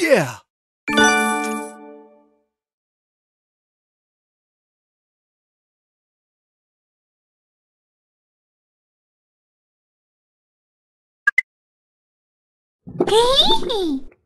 Yeah! Hey!